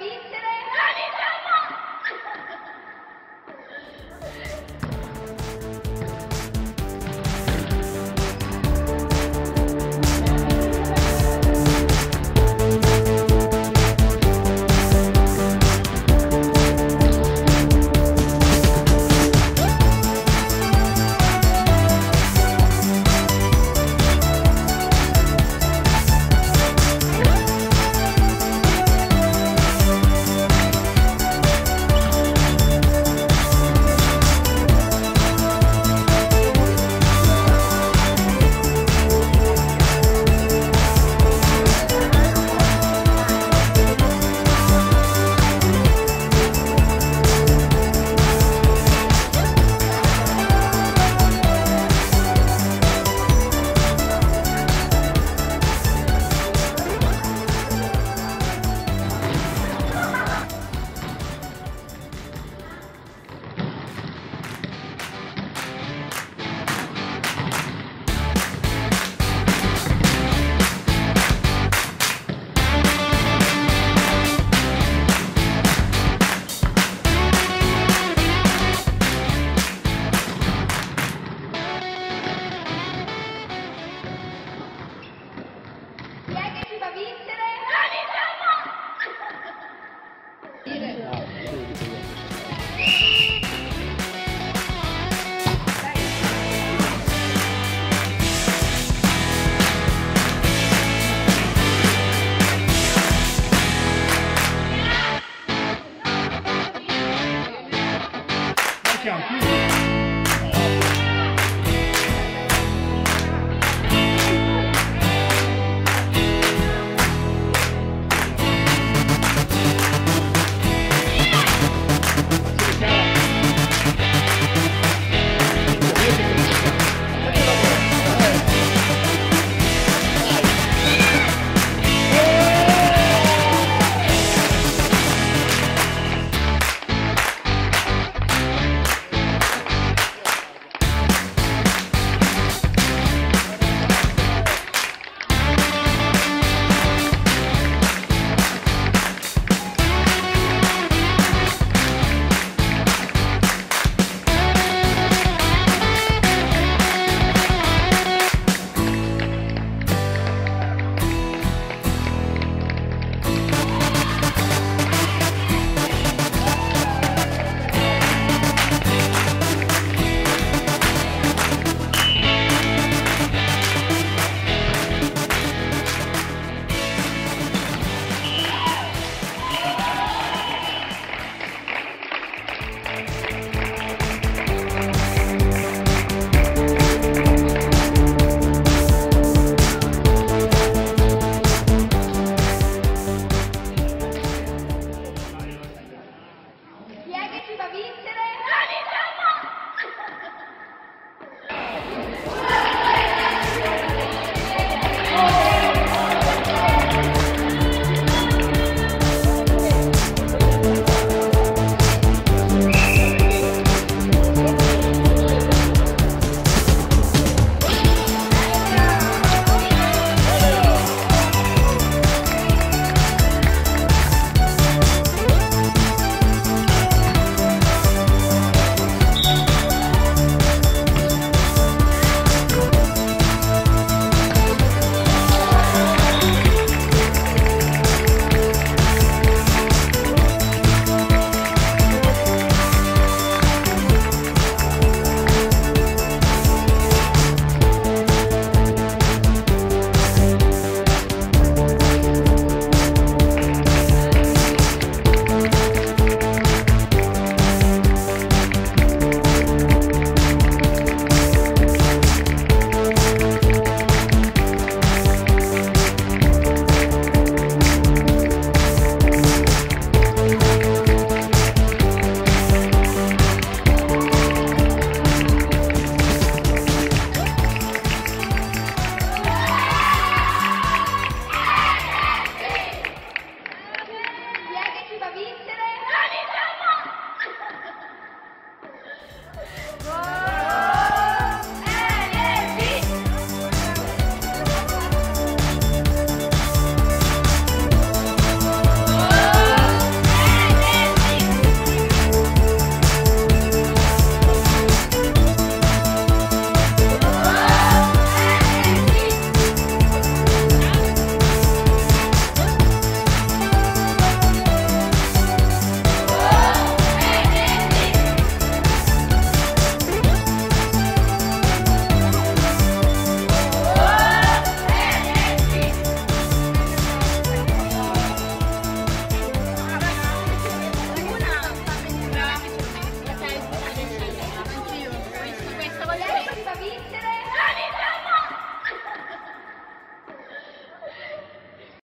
beat today?